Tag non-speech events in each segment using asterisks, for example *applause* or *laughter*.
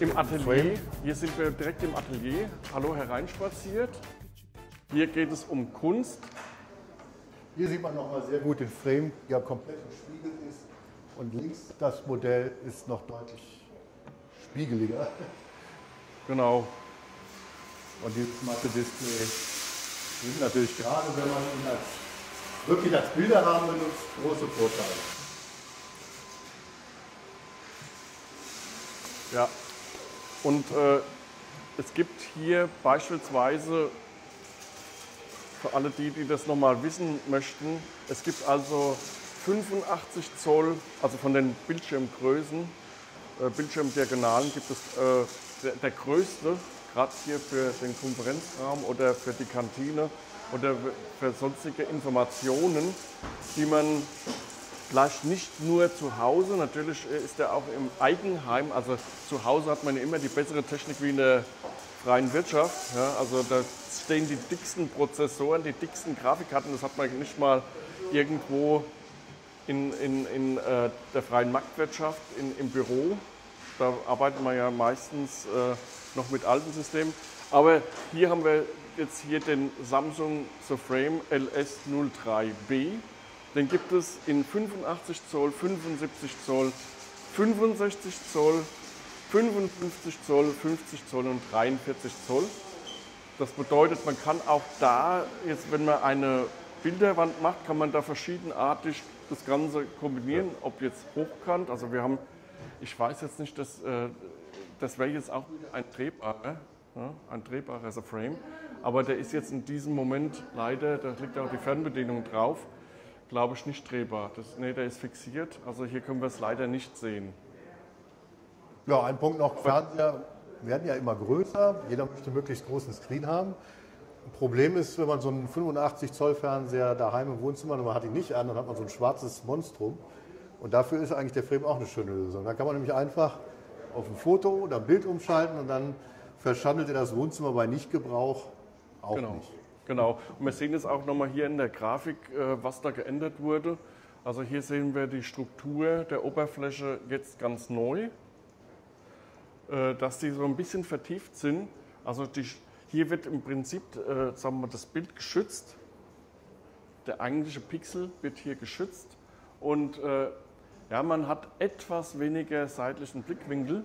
im, Atelier. Hier sind wir direkt im Atelier. Hallo hereinspaziert. Hier geht es um Kunst. Hier sieht man nochmal sehr gut den Frame, der komplett gespiegelt ist. Und links das Modell ist noch deutlich spiegeliger. Genau. Und dieses matte Display sind natürlich gerade, wenn man ihn als, wirklich als Bilderrahmen benutzt, große Vorteile. Ja. Und äh, es gibt hier beispielsweise für alle die, die das nochmal wissen möchten, es gibt also 85 Zoll, also von den Bildschirmgrößen, äh, Bildschirmdiagonalen gibt es äh, der, der größte, gerade hier für den Konferenzraum oder für die Kantine oder für sonstige Informationen, die man vielleicht nicht nur zu Hause, natürlich ist er auch im Eigenheim, also zu Hause hat man immer die bessere Technik wie in der freien Wirtschaft. Ja, also da stehen die dicksten Prozessoren, die dicksten Grafikkarten, das hat man nicht mal irgendwo in, in, in äh, der freien Marktwirtschaft in, im Büro. Da arbeitet man ja meistens äh, noch mit alten Systemen. Aber hier haben wir jetzt hier den Samsung Soframe LS03B. Den gibt es in 85 Zoll, 75 Zoll, 65 Zoll, 55 Zoll, 50 Zoll und 43 Zoll. Das bedeutet, man kann auch da, jetzt wenn man eine Bilderwand macht, kann man da verschiedenartig das Ganze kombinieren, ob jetzt hochkant, also wir haben, ich weiß jetzt nicht, dass, äh, das wäre jetzt auch ein drehbarer, ja, ein drehbarer Frame, aber der ist jetzt in diesem Moment leider, da liegt auch die Fernbedienung drauf, glaube ich nicht drehbar. Das, nee, der ist fixiert, also hier können wir es leider nicht sehen. Ja, ein Punkt noch, Fernseher werden ja immer größer, jeder möchte möglichst großen Screen haben. Problem ist, wenn man so einen 85 Zoll Fernseher daheim im Wohnzimmer und man hat ihn nicht an, dann hat man so ein schwarzes Monstrum. Und dafür ist eigentlich der Frame auch eine schöne Lösung. Da kann man nämlich einfach auf ein Foto oder ein Bild umschalten und dann verschandelt er das Wohnzimmer bei Nichtgebrauch auch genau. nicht. Genau. Und wir sehen jetzt auch nochmal hier in der Grafik, äh, was da geändert wurde. Also hier sehen wir die Struktur der Oberfläche jetzt ganz neu. Äh, dass die so ein bisschen vertieft sind. Also die, hier wird im Prinzip äh, sagen wir, das Bild geschützt. Der eigentliche Pixel wird hier geschützt. Und ja, man hat etwas weniger seitlichen Blickwinkel.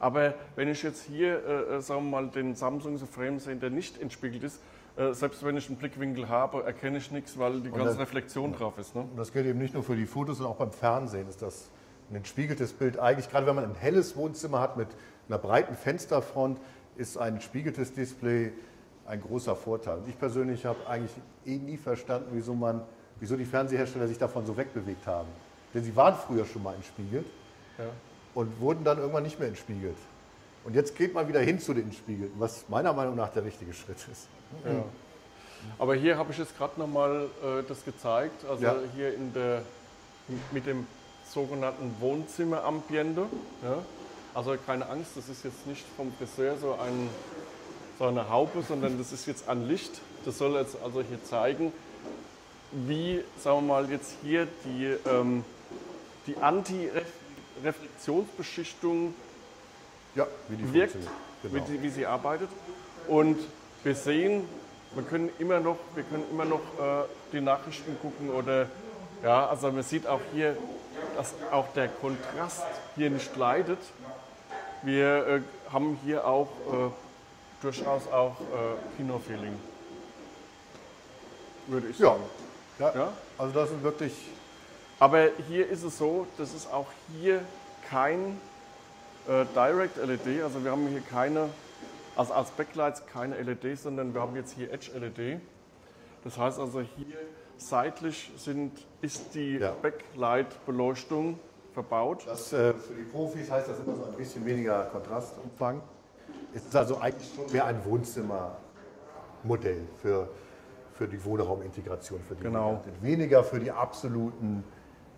Aber wenn ich jetzt hier äh sagen wir mal, den Samsung Frame sehe, der nicht entspiegelt ist, äh, selbst wenn ich einen Blickwinkel habe, erkenne ich nichts, weil die ganze das, Reflexion drauf ist. Ne? Und das gilt eben nicht nur für die Fotos, sondern auch beim Fernsehen ist das ein entspiegeltes Bild eigentlich, gerade wenn man ein helles Wohnzimmer hat mit einer breiten Fensterfront, ist ein spiegeltes Display ein großer Vorteil. Und ich persönlich habe eigentlich eh nie verstanden, wieso, man, wieso die Fernsehersteller sich davon so wegbewegt haben. Denn sie waren früher schon mal entspiegelt ja. und wurden dann irgendwann nicht mehr entspiegelt. Und jetzt geht man wieder hin zu den Entspiegelten, was meiner Meinung nach der richtige Schritt ist. Ja. Aber hier habe ich jetzt gerade nochmal äh, das gezeigt, also ja. hier in der, mit dem sogenannten Wohnzimmerambiente. Ja? Also keine Angst, das ist jetzt nicht vom Friseur so, ein, so eine Haube, sondern das ist jetzt ein Licht. Das soll jetzt also hier zeigen, wie, sagen wir mal, jetzt hier die, ähm, die Anti-Reflexionsbeschichtung ja, wirkt, genau. wie, wie, sie arbeitet. Und wir sehen, wir können immer noch, wir können immer noch äh, die Nachrichten gucken oder ja, also man sieht auch hier, dass auch der Kontrast hier nicht leidet. Wir äh, haben hier auch äh, durchaus auch äh, Kinofeeling, würde ich sagen. Ja. ja, also das ist wirklich. Aber hier ist es so, dass es auch hier kein äh, Direct LED, also wir haben hier keine, also als Backlights keine LEDs, sondern wir haben jetzt hier Edge LED. Das heißt also hier seitlich sind, ist die ja. Backlight-Beleuchtung verbaut. Das, äh, für die Profis heißt das immer so ein bisschen weniger Kontrastumfang. Es ist also eigentlich schon mehr ein Wohnzimmermodell für, für die Wohnraumintegration. Für die genau. Weniger für die absoluten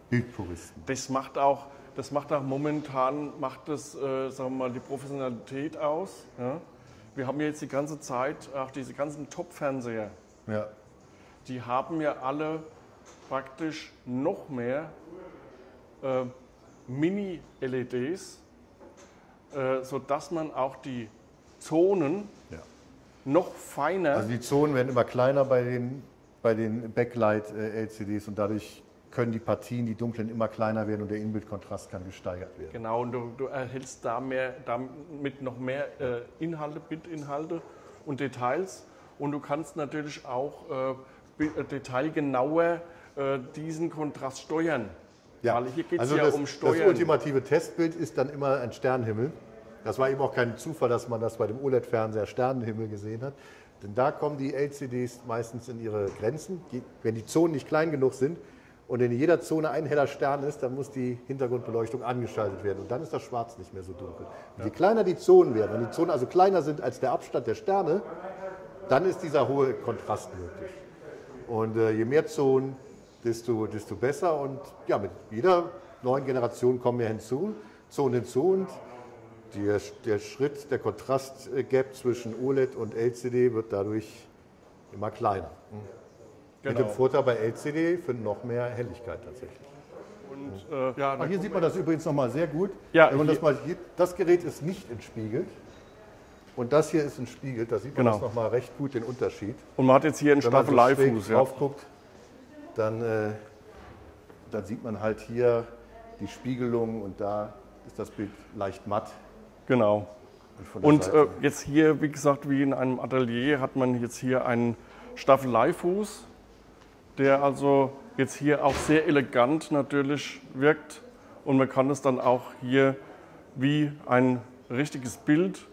Bildpuristen. Das macht auch, das macht auch momentan macht das, äh, sagen wir mal, die Professionalität aus. Ja? Wir haben jetzt die ganze Zeit auch diese ganzen Top-Fernseher. Ja die haben ja alle praktisch noch mehr äh, Mini-LEDs, äh, äh, sodass man auch die Zonen Ja. noch feiner, Also die Zonen werden immer kleiner bei den, bei den Backlight-LCDs und dadurch können die Partien, die dunklen, immer kleiner werden und der Inbildkontrast kann gesteigert werden. genau, und du, du erhältst da mehr, damit noch mehr äh, Inhalte, Bildinhalte und Details. Und du kannst natürlich auch äh, äh, detailgenauer äh, diesen Kontrast steuern. Weil hier geht es also ja das, um das Steuern. ultimative Testbild ist dann immer ein Sternenhimmel. Das war eben auch kein Zufall, dass man das bei dem OLED-Fernseher Sternenhimmel gesehen hat. Denn da kommen die LCDs meistens in ihre Grenzen. Die, wenn die Zonen nicht klein genug sind und in jeder Zone ein heller Stern ist, dann muss die Hintergrundbeleuchtung angeschaltet werden. Und dann ist das Schwarz nicht mehr so dunkel. Und Je kleiner die Zonen werden, wenn die Zonen also kleiner sind als der Abstand der Sterne, dann ist dieser hohe Kontrast möglich. Und äh, je mehr Zonen, desto, desto besser. Und ja, mit jeder neuen Generation kommen mehr hinzu, Zonen hinzu. Und der, der Schritt, der Kontrastgap zwischen OLED und LCD wird dadurch immer kleiner. Mit dem Genau. Vorteil bei LCD für noch mehr Helligkeit tatsächlich. Und, äh, ja, Ah, hier sieht man das übrigens nochmal sehr gut. Ja, Wenn man das, mal, hier, das Gerät ist nicht entspiegelt. Und das hier ist entspiegelt. Da sieht man Genau. das nochmal recht gut, den Unterschied. und man hat jetzt hier einen Wenn man so Staffeleifuß. Ja. drauf guckt, dann, äh, dann sieht man halt hier die Spiegelung und da ist das Bild leicht matt. Genau. Und, Und äh, jetzt hier, wie gesagt, wie in einem Atelier, hat man jetzt hier einen Staffeleifuß, der also jetzt hier auch sehr elegant natürlich wirkt. Und man kann es dann auch hier wie ein richtiges Bild,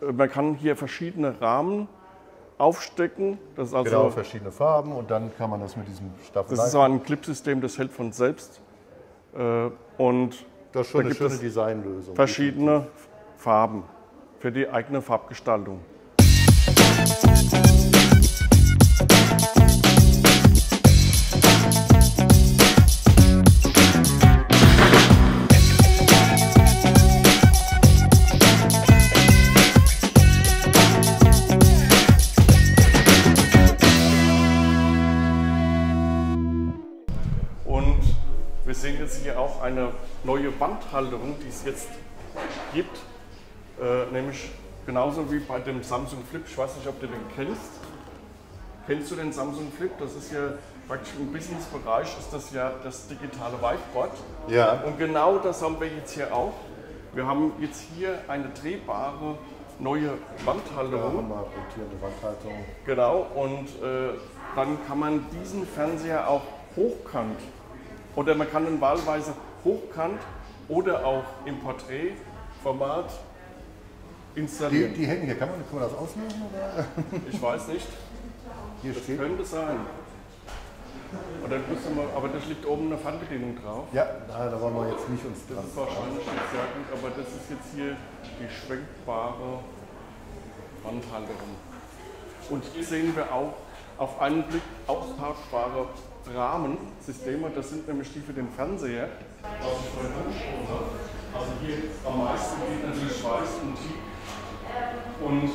äh, man kann hier verschiedene Rahmen aufstecken. Das ist also genau, verschiedene Farben und dann kann man das mit diesem Staffel. das ist so ein Clipsystem, das hält von selbst. Äh, Und das ist schon da eine gibt schöne es Designlösung. verschiedene Farben für die eigene Farbgestaltung. Neue Wandhalterung, die es jetzt gibt. Äh, nämlich genauso wie bei dem Samsung Flip. Ich weiß nicht, ob du den kennst. Kennst du den Samsung Flip? Das ist ja praktisch im Businessbereich ist das ja das digitale Whiteboard. Ja. Und genau das haben wir jetzt hier auch. Wir haben jetzt hier eine drehbare neue Wandhalterung. haben wir rotierende Wandhaltung. Genau, und äh, dann kann man diesen Fernseher auch hochkant oder man kann ihn wahlweise hochkant oder auch im Porträtformat Die, installieren. die hängen hier, kann man, kann man das auslösen? Oder? Ich weiß nicht, Hier das steht. könnte sein. Oder müsste man, aber da liegt oben eine Fernbedienung drauf. Ja, da, da wollen wir jetzt nicht uns Das dran. ist wahrscheinlich nicht sehr gut, aber das ist jetzt hier die schwenkbare Wandhalterung. Und hier sehen wir auch auf einen Blick austauschbare Rahmensysteme. Das sind nämlich die für den Fernseher. Was ich vorhin angesprochen habe. Also hier am meisten geht natürlich Weiß und Teak. Und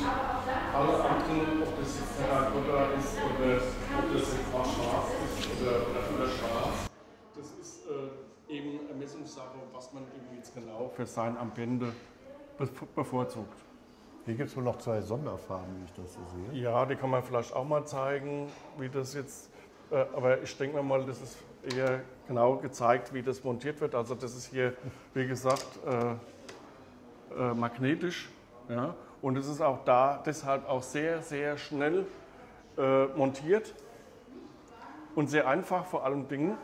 alle anderen, ob das jetzt Terracotta ist oder ob das jetzt mal schwarz ist oder, oder, oder schwarz, das ist äh, eben Ermessungssache, was man eben jetzt genau für sein Ambiente bevorzugt. Hier gibt es wohl noch zwei Sonderfarben, wie ich das so sehe. Ja, die kann man vielleicht auch mal zeigen, wie das jetzt, äh, aber ich denke mal, das ist eher genau gezeigt, wie das montiert wird. Also das ist hier, wie gesagt, äh, äh, magnetisch. Ja? Und es ist auch da deshalb auch sehr, sehr schnell äh, montiert und sehr einfach vor allen Dingen.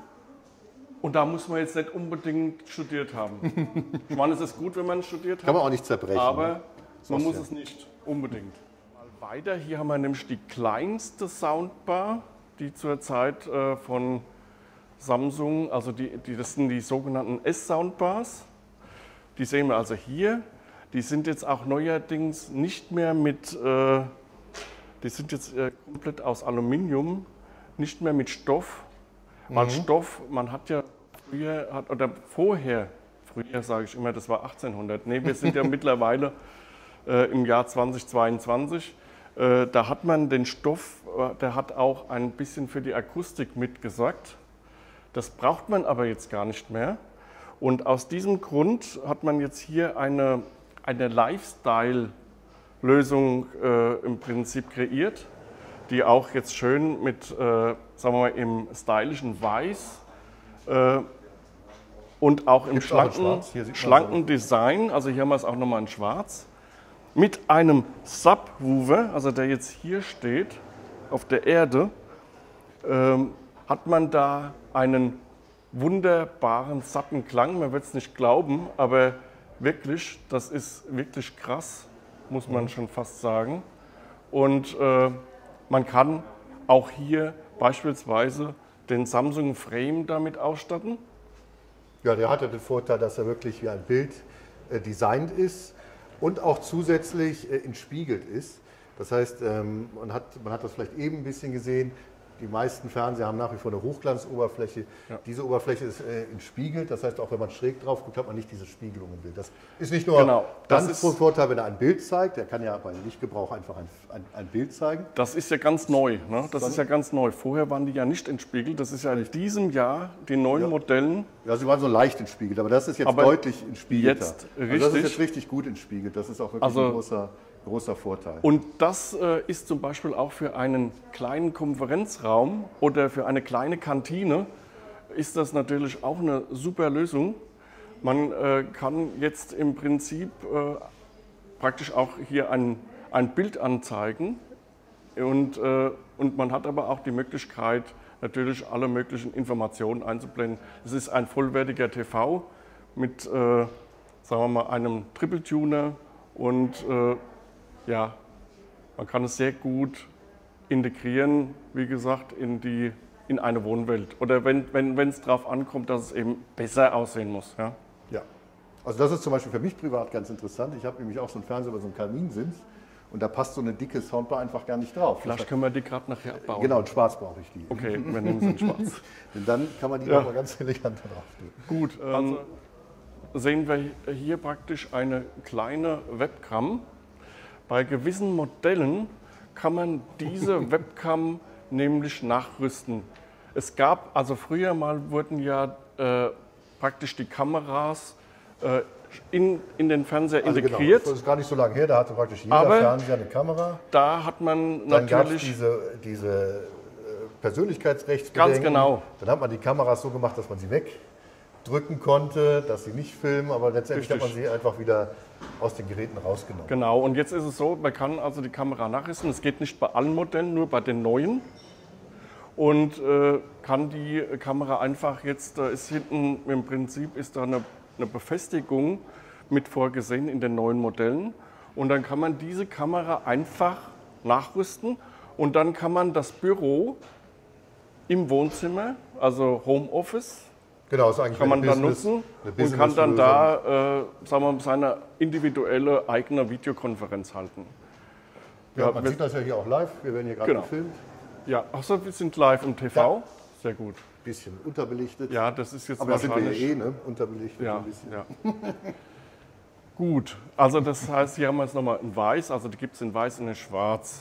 Und da muss man jetzt nicht unbedingt studiert haben. *laughs* ich meine, es ist gut, wenn man studiert hat. Kann man auch nicht zerbrechen. Aber ne? man muss ja. es nicht unbedingt. Mal weiter, hier haben wir nämlich die kleinste Soundbar, die zurzeit äh, von Samsung, also die, die, das sind die sogenannten S-Soundbars. Die sehen wir also hier. Die sind jetzt auch neuerdings nicht mehr mit, äh, die sind jetzt äh, komplett aus Aluminium, nicht mehr mit Stoff. Weil Stoff, man hat ja früher, hat, oder vorher, früher sage ich immer, das war 1800. Nee, wir sind ja *laughs* mittlerweile äh, im Jahr 2022. Äh, da hat man den Stoff, äh, der hat auch ein bisschen für die Akustik mitgesorgt. Das braucht man aber jetzt gar nicht mehr. Und aus diesem Grund hat man jetzt hier eine eine Lifestyle-Lösung äh, im Prinzip kreiert, die auch jetzt schön mit, äh, sagen wir mal, im stylischen Weiß äh, und auch im Gibt's auch schlanken, man schlanken Design, also hier haben wir es auch nochmal in Schwarz, mit einem Subwoofer, also der jetzt hier steht, auf der Erde, ähm, hat man da einen wunderbaren, satten Klang. Man wird es nicht glauben, aber wirklich, das ist wirklich krass, muss man schon fast sagen. Und äh, man kann auch hier beispielsweise den Samsung Frame damit ausstatten. Ja, der hatte den Vorteil, dass er wirklich wie ein Bild äh, designt ist und auch zusätzlich äh, entspiegelt ist. Das heißt, ähm, man, hat, man hat das vielleicht eben ein bisschen gesehen, die meisten Fernseher haben nach wie vor eine Hochglanzoberfläche. Ja. Diese Oberfläche ist äh, entspiegelt, das heißt, auch wenn man schräg drauf guckt, hat man nicht diese Spiegelung im Bild. Das ist nicht nur Genau, das dann ist- Vorteil, wenn er ein Bild zeigt, der kann ja bei Lichtgebrauch einfach ein, ein, ein Bild zeigen. Das ist ja ganz neu. Ne? Das ist ja ganz neu. Vorher waren die ja nicht entspiegelt. Das ist ja in diesem Jahr den neuen Ja. Modellen. Ja, sie waren so leicht entspiegelt, aber das ist jetzt deutlich entspiegelter. jetzt Also das ist jetzt richtig gut entspiegelt. Das ist auch wirklich Also- ein großer, großer Vorteil. Und das äh, ist zum Beispiel auch für einen kleinen Konferenzraum oder für eine kleine Kantine ist das natürlich auch eine super Lösung. Man äh, kann jetzt im Prinzip äh, praktisch auch hier ein, ein Bild anzeigen und, äh, und man hat aber auch die Möglichkeit, natürlich alle möglichen Informationen einzublenden. Es ist ein vollwertiger TV mit, äh, sagen wir mal, einem Triple Tuner und äh, ja, man kann es sehr gut integrieren, wie gesagt, in, die, in eine Wohnwelt. Oder wenn es wenn, darauf ankommt, dass es eben besser aussehen muss. Ja? Ja. Also das ist zum Beispiel für mich privat ganz interessant. Ich habe nämlich auch so einen Fernseher über so einen Kaminsims und da passt so eine dicke Soundbar einfach gar nicht drauf. Vielleicht können wir die gerade nachher abbauen. Genau, in schwarz brauche ich die. Okay, wir nehmen sie in schwarz. Denn dann kann man die Ja. nochmal ganz elegant drauf tun. Gut, ähm, sehen wir hier praktisch eine kleine Webcam. Bei gewissen Modellen kann man diese *laughs* Webcam nämlich nachrüsten. Es gab, also früher mal wurden ja äh, praktisch die Kameras äh, in, in den Fernseher Also integriert. Genau, das ist gar nicht so lange her, da hatte praktisch jeder Aber- Fernseher eine Kamera. Da hat man Dann gab es natürlich diese, diese äh, Persönlichkeitsrechtsbedenken. Ganz genau. Dann hat man die Kameras so gemacht, dass man sie wegdrücken konnte, dass sie nicht filmen, aber letztendlich hat man Richtig. sie einfach wieder aus den Geräten rausgenommen. Genau, und jetzt ist es so, man kann also die Kamera nachrüsten. Es geht nicht bei allen Modellen, nur bei den neuen. Und äh, kann die Kamera einfach jetzt, da ist hinten im Prinzip ist da eine, eine Befestigung mit vorgesehen in den neuen Modellen. Und dann kann man diese Kamera einfach nachrüsten und dann kann man das Büro im Wohnzimmer, also Homeoffice, Genau, ist eigentlich kann man eine dann Business- nutzen und kann dann da, äh, sagen wir mal, seine individuelle eigene Videokonferenz halten. Ja, Ja, man sieht das ja hier auch live. Wir werden hier gerade Genau. gefilmt. Ja, achso, wir sind live im TV. Sehr gut. Bisschen unterbelichtet. Ja, das ist jetzt aber das sind wir wahrscheinlich. ja eh, ne? Unterbelichtet ja, ein bisschen. ja. *laughs* gut, also das heißt, hier haben wir jetzt nochmal in weiß, also die gibt es in weiß und in schwarz.